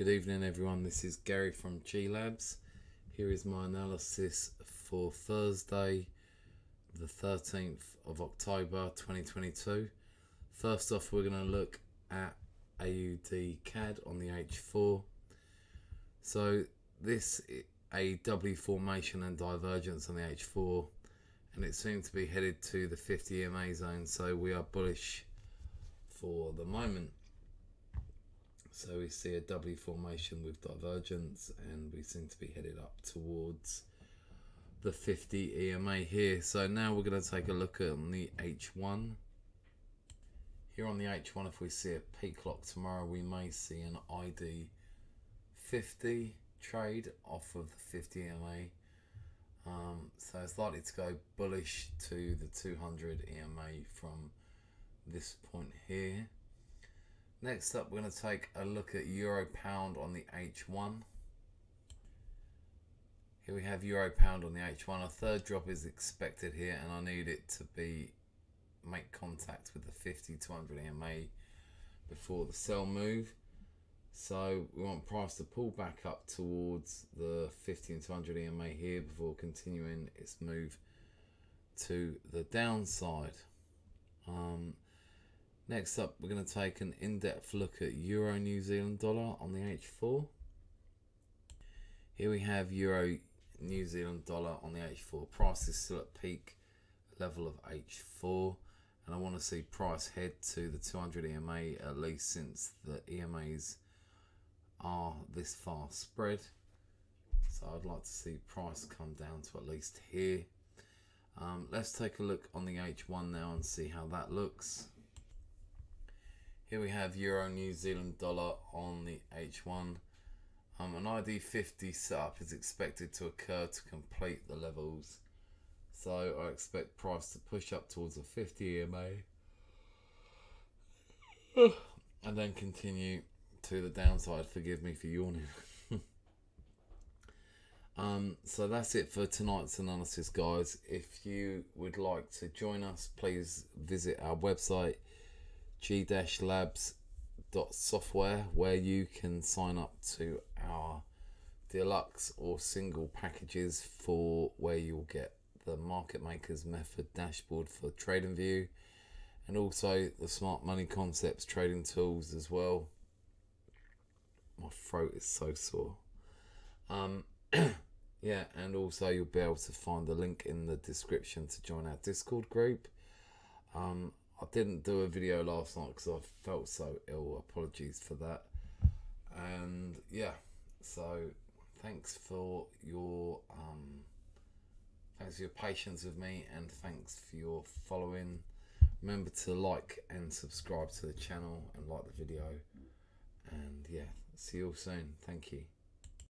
Good evening, everyone. This is Gary from G Labs. Here is my analysis for Thursday, the 13th of October 2022. First off, we're going to look at AUD CAD on the H4. So, this a W formation and divergence on the H4, and it seemed to be headed to the 50 EMA zone. So, we are bullish for the moment. So we see a W formation with divergence and we seem to be headed up towards the 50 EMA here. So now we're going to take a look at the H1. Here on the H1, if we see a peak lock tomorrow, we may see an ID 50 trade off of the 50 EMA. Um, so it's likely to go bullish to the 200 EMA from this point here. Next up, we're going to take a look at Euro Pound on the H1. Here we have Euro Pound on the H1. A third drop is expected here, and I need it to be make contact with the 50 200 EMA before the sell move. So we want price to pull back up towards the 50 and 200 EMA here before continuing its move to the downside. Um, Next up, we're going to take an in-depth look at Euro New Zealand dollar on the H4. Here we have Euro New Zealand dollar on the H4. Price is still at peak level of H4 and I want to see price head to the 200 EMA at least since the EMAs are this far spread. So I'd like to see price come down to at least here. Um, let's take a look on the H1 now and see how that looks. Here we have Euro New Zealand dollar on the H1. Um, an ID50 setup is expected to occur to complete the levels. So I expect price to push up towards a 50 EMA and then continue to the downside. Forgive me for yawning. um, so that's it for tonight's analysis, guys. If you would like to join us, please visit our website g-labs.software where you can sign up to our deluxe or single packages for where you'll get the market makers method dashboard for TradingView and also the smart money concepts trading tools as well. My throat is so sore. Um yeah and also you'll be able to find the link in the description to join our discord group. Um I didn't do a video last night because I felt so ill. Apologies for that. And yeah, so thanks for your um, thanks for your patience with me, and thanks for your following. Remember to like and subscribe to the channel and like the video. And yeah, see you all soon. Thank you.